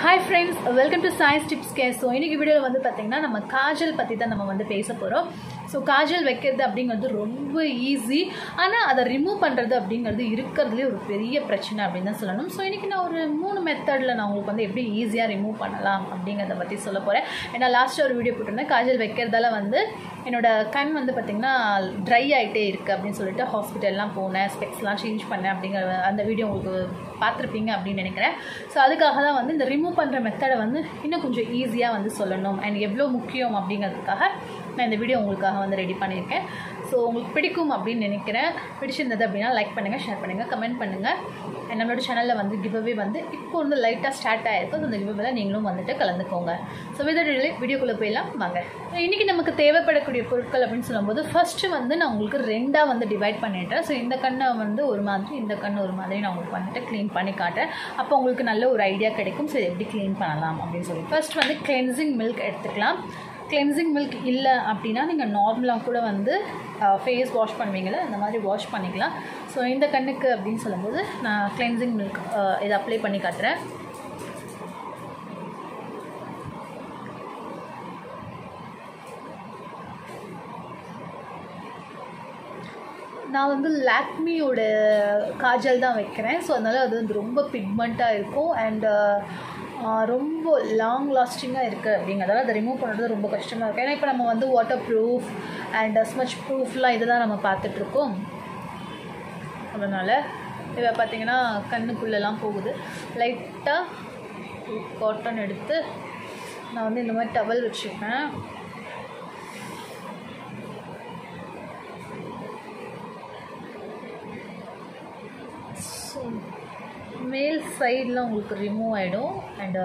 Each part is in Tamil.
Hi friends welcome to science tips care so இன்றைக்கி வீடியோவில் வந்து பார்த்திங்கன்னா நம்ம காஜல் பற்றி தான் நம்ம வந்து பேச போகிறோம் ஸோ காஜல் வைக்கிறது அப்படிங்கிறது ரொம்ப ஈஸி ஆனால் அதை ரிமூவ் பண்ணுறது அப்படிங்கிறது இருக்கிறதுலே ஒரு பெரிய பிரச்சனை அப்படின்னு தான் சொல்லணும். ஸோ இன்றைக்கி நான் ஒரு மூணு மெத்தடில் நான் உங்களுக்கு வந்து எப்படி ஈஸியாக ரிமூவ் பண்ணலாம் அப்படிங்கிறத பற்றி சொல்ல போகிறேன் ஏன்னா லாஸ்ட்டாக ஒரு வீடியோ போட்டிருந்தேன். காஜல் வைக்கிறதால வந்து என்னோடய கண் வந்து பார்த்திங்கன்னா ட்ரை ஆகிட்டே இருக்குது அப்படின்னு சொல்லிட்டு ஹாஸ்பிட்டல்லாம் போனேன். ஸ்பெக்ஸ்லாம் சேஞ்ச் பண்ணேன் அப்படிங்கிற அந்த வீடியோ உங்களுக்கு பார்த்துருப்பீங்க அப்படின்னு நினைக்கிறேன். ஸோ அதுக்காக தான் வந்து இந்த ரிமூவ் பண்ணுற மெத்தடை வந்து இன்னும் கொஞ்சம் ஈஸியாக வந்து சொல்லணும். அண்ட் எவ்வளோ முக்கியம் அப்படிங்கிறதுக்காக நான் இந்த வீடியோ உங்களுக்காக வந்து ரெடி பண்ணியிருக்கேன். ஸோ உங்களுக்கு பிடிக்கும் அப்படின்னு நினைக்கிறேன். பிடிச்சிருந்தது அப்படின்னா லைக் பண்ணுங்கள் ஷேர் பண்ணுங்கள் கமெண்ட் பண்ணுங்கள் நம்மளோட சேனலில் வந்து கிவ்அவே வந்து இப்போ வந்து லைட்டாக ஸ்டார்ட் ஆகிருக்கு அந்த கிவ்அவேல நீங்களும் வந்துட்டு கலந்துக்கோங்க. ஸோ வித வீடியோக்குள்ளே போயெல்லாம் வாங்க. இன்றைக்கி நமக்கு தேவைப்படக்கூடிய பொருட்கள் அப்படின்னு சொல்லும்போது ஃபஸ்ட்டு வந்து நான் உங்களுக்கு ரெண்டாக வந்து டிவைட் பண்ணிட்டேன் ஸோ இந்த கண்ணை வந்து ஒரு மாதிரி இந்த கண்ணு ஒரு மாதிரி நான் உங்களுக்கு வந்துட்டு க்ளீன் பண்ணி காட்டுறேன். அப்போ உங்களுக்கு நல்ல ஒரு ஐடியா கிடைக்கும். சரி எப்படி க்ளீன் பண்ணலாம் அப்படின்னு சொல்லி. ஃபர்ஸ்ட் வந்து கிளென்சிங் மில்க் எடுத்துக்கலாம். கிளென்சிங் மில்க் இல்லை அப்படின்னா நீங்கள் நார்மலாக கூட வந்து ஃபேஸ் வாஷ் பண்ணுவீங்களே அந்த மாதிரி வாஷ் பண்ணிக்கலாம். ஸோ இந்த கண்ணுக்கு அப்படின்னு சொல்லும்போது நான் கிளென்சிங் மில்க் இதை அப்ளை பண்ணி காட்டுறேன். நான் வந்து லாக்மியோட காஜல் தான் வைக்கிறேன். ஸோ அதனால் அது வந்து ரொம்ப பிக்மெண்ட்டாக இருக்கும். அண்டு ரொம்ப லாங் லாஸ்டிங்காக இருக்குது அப்படிங்கிறதால அதை ரிமூவ் பண்ணுறது ரொம்ப கஷ்டமாக இருக்குது ஏன்னா இப்போ நம்ம வந்து வாட்டர் ப்ரூஃப் அண்ட் ஸ்மச் ப்ரூஃப்லாம் இதை தான் நம்ம பார்த்துட்ருக்கோம். அதனால் இதை பார்த்திங்கன்னா கண்ணுக்குள்ளெல்லாம் போகுது. லைட்டாக காட்டன் எடுத்து நான் வந்து இந்த மாதிரி டவல் வச்சுப்பேன் ஸோ சைட்லாம் சைடில் உங்களுக்கு ரிமூவ் ஆகிடும் அண்டு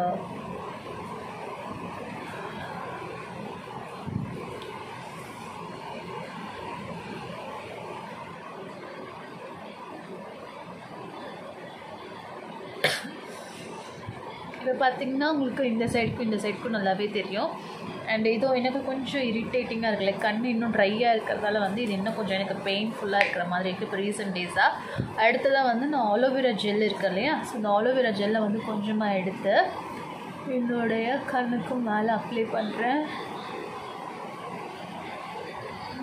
பார்த்தீங்கன்னா உங்களுக்கு இந்த சைடுக்கும் இந்த சைடுக்கும் நல்லாவே தெரியும். அண்ட் இதோ எனக்கு கொஞ்சம் இரிட்டேட்டிங்காக இருக்குல்ல கண் இன்னும் ட்ரையாக இருக்கிறதால வந்து இது இன்னும் கொஞ்சம் எனக்கு பெயின்ஃபுல்லாக இருக்கிற மாதிரி இருக்குது இப்போ ரீசெண்ட் டேஸாக அடுத்ததாக வந்து நான் ஆலோவேரா ஜெல் இருக்கு இல்லையா? ஸோ இந்த ஆலோவேரா ஜெல்லை வந்து கொஞ்சமாக எடுத்து என்னுடைய கண்ணுக்கும் மேலே அப்ளை பண்ணுறேன்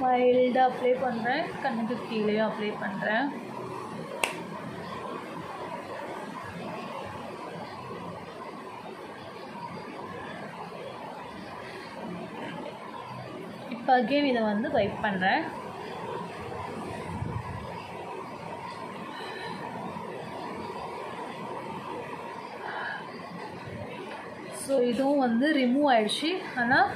மைல்டாக அப்ளை பண்ணுறேன் கண்ணுக்கு கீழேயும் அப்ளை பண்ணுறேன் இப்போ இதை வந்து வைப் பண்ணுறேன் ஸோ இதுவும் வந்து ரிமூவ் ஆயிடுச்சு. ஆனால்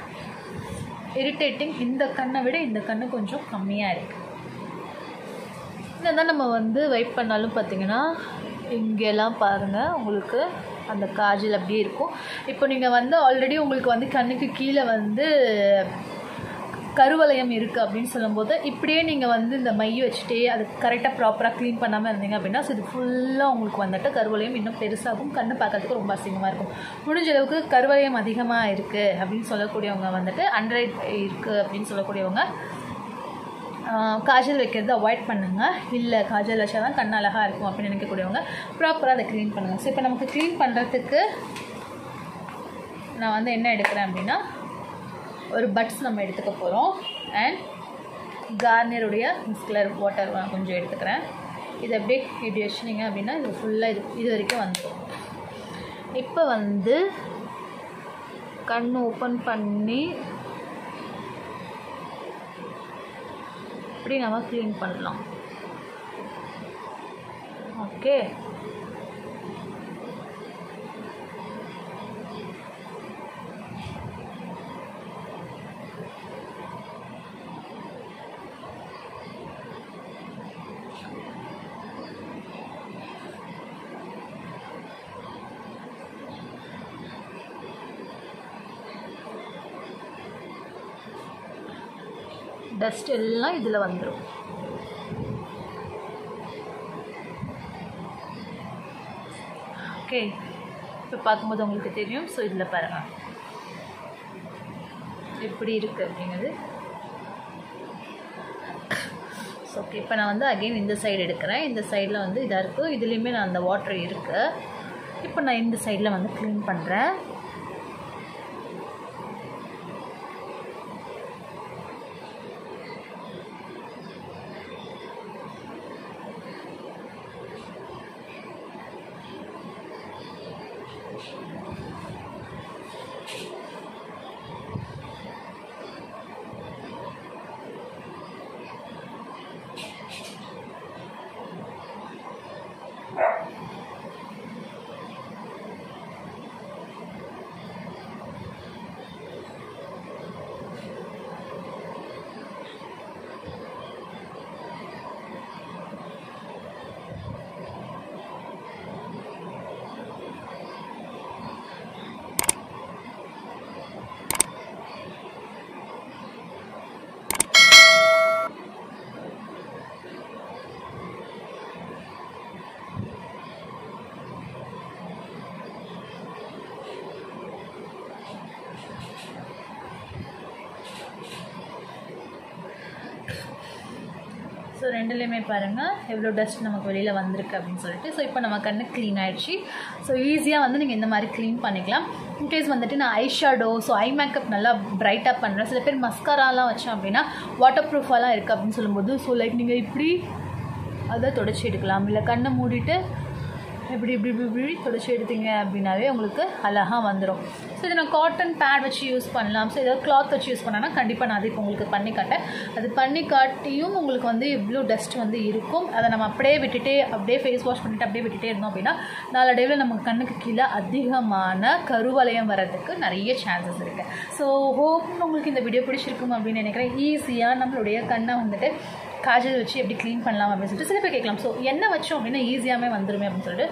இரிட்டேட்டிங் இந்த கண்ணை விட இந்த கண்ணு கொஞ்சம் கம்மியாக இருக்குது தான் நம்ம வந்து வைப் பண்ணாலும் பார்த்தீங்கன்னா இங்கெல்லாம் பாருங்கள் உங்களுக்கு அந்த காஜல் அப்படியே இருக்கும். இப்போ நீங்கள் வந்து ஆல்ரெடி உங்களுக்கு வந்து கண்ணுக்கு கீழே வந்து கருவலயம் இருக்குது அப்படின்னு சொல்லும்போது இப்படியே நீங்கள் வந்து இந்த மை வச்சுட்டே அது கரெக்டாக ப்ராப்பராக க்ளீன் பண்ணாமல் இருந்தீங்க அப்படின்னா ஸோ இது ஃபுல்லாக உங்களுக்கு வந்துட்டு கருவலயம் இன்னும் பெருசாகும் கண்ணு பார்க்கறதுக்கு ரொம்ப அசிங்கமாக இருக்கும். முடிஞ்ச அளவுக்கு கருவலயம் அதிகமாக இருக்குது அப்படின்னு சொல்லக்கூடியவங்க வந்துட்டு அண்ட்ராய்ட் இருக்குது அப்படின்னு சொல்லக்கூடியவங்க காஜல் வைக்கிறது அவாய்ட் பண்ணுங்கள் இல்லை காஜல் வச்சா தான் கண் அழகாக இருக்கும் அப்படின்னு நினைக்கக்கூடியவங்க ப்ராப்பராக அதை க்ளீன் பண்ணுங்கள் ஸோ இப்போ நமக்கு க்ளீன் பண்ணுறதுக்கு நான் வந்து என்ன எடுக்கிறேன் அப்படின்னா ஒரு பட்ஸ் நம்ம எடுத்துக்க போகிறோம் அண்ட் கார்னியருடைய மிஸ்கலர் வாட்டர் நான் கொஞ்சம் எடுத்துக்கிறேன். இது அப்படியே இப்படி வச்சுனீங்க அப்படின்னா இது ஃபுல்லாக இது இது வரைக்கும் வந்துடும் இப்போ வந்து கண் ஓப்பன் பண்ணி இப்படி நம்ம க்ளீன் பண்ணலாம். ஓகே டஸ்ட் எல்லாம் இதில் வந்துடும் ஓகே இப்போ பார்க்கும்போது உங்களுக்கு தெரியும். ஸோ இதில் பாருங்கள் எப்படி இருக்குது அப்படிங்கிறது. ஸோ ஓகே இப்போ நான் வந்து அகெயின் இந்த சைடு எடுக்கிறேன். இந்த சைடில் வந்து இதாக இருக்குது இதுலேயுமே நான் அந்த வாட்டர் இருக்குது இப்போ நான் இந்த சைடில் வந்து க்ளீன் பண்ணுறேன் ஸோ ரெண்டுலேயுமே பாருங்கள் எவ்வளோ டஸ்ட் நமக்கு வெளியில் வந்திருக்கு அப்படின்னு சொல்லிட்டு. ஸோ இப்போ நம்ம கண்ணு க்ளீன் ஆகிடுச்சு ஸோ ஈஸியாக வந்து நீங்கள் இந்த மாதிரி க்ளீன் பண்ணிக்கலாம். இன்கேஸ் வந்துட்டு நான் eye shadow so eye makeup நல்லா பிரைட்டாக பண்ணுறேன் சில பேர் மஸ்காராலாம் வச்சோம் அப்படின்னா வாட்டர் ப்ரூஃபாலாம் இருக்குது அப்படின்னு சொல்லும்போது ஸோ லைக் நீங்கள் இப்படி அதை தொடச்சி எடுக்கலாம். இல்லை கண்ணை மூடிட்டு இப்படி இப்படி இப்படி இப்படி தொடச்சி எடுத்தீங்க அப்படின்னாவே உங்களுக்கு அழகாக வந்துடும் ஸோ இதை நான் காட்டன் பேட் வச்சு யூஸ் பண்ணலாம். ஸோ ஏதாவது கிளாத் வச்சு யூஸ் பண்ணேன்னா கண்டிப்பாக நான் அது இப்போ உங்களுக்கு பண்ணி காட்டேன் அது பண்ணி காட்டியும் உங்களுக்கு வந்து இவ்வளோ டஸ்ட் வந்து இருக்கும். அதை நம்ம அப்படியே விட்டுட்டே அப்படியே ஃபேஸ் வாஷ் பண்ணிட்டு அப்படியே விட்டுட்டே இருந்தோம் அப்படின்னா நாளடைவில் நம்ம கண்ணுக்கு கீழே அதிகமான கருவலயம் வர்றதுக்கு நிறைய சான்சஸ் இருக்குது ஸோ ஹோப் உங்களுக்கு இந்த வீடியோ பிடிச்சிருக்கும் அப்படின்னு நினைக்கிறேன். ஈஸியாக நம்மளுடைய கண்ணை வந்துட்டு காஜல் வச்சு எப்படி க்ளீன் பண்ணலாம் அப்படின்னு சொல்லிட்டு சில பேர் கேட்கலாம். ஸோ எண்ணெய் வச்சோம் அப்படின்னா ஈஸியாகவே வந்துருமே அப்படின்னு சொல்லிட்டு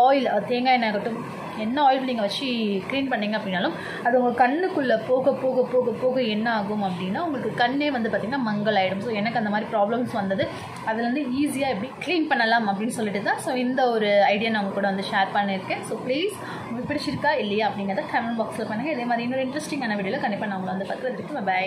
ஆயில் தேங்காய் எண்ணெய் ஆகட்டும் என்ன ஆயில் நீங்கள் வச்சு க்ளீன் பண்ணீங்க அப்படின்னாலும் அது உங்கள் கண்ணுக்குள்ளே போக போக போக போக என்ன ஆகும் அப்படின்னா உங்களுக்கு கண்ணே வந்து பார்த்திங்கன்னா மங்கல் ஆகிடும் ஸோ எனக்கு அந்த மாதிரி ப்ராப்ளம்ஸ் வந்தது. அதுலேருந்து ஈஸியாக எப்படி க்ளீன் பண்ணலாம் அப்படின்னு சொல்லிட்டு தான் ஸோ இந்த ஒரு ஐடியா நான் உங்க கூட வந்து ஷேர் பண்ணியிருக்கேன். ஸோ ப்ளீஸ் உங்களுக்கு பிடிச்சிருக்கா இல்லையா அப்படிங்கிறத கமெண்ட் பாக்ஸில் பண்ணுங்கள் இதே மாதிரி இன்னொரு இன்ட்ரெஸ்டிங்கான வீடியோவில் கண்டிப்பாக நான் உங்களை வந்து பார்க்குறதுக்கு பை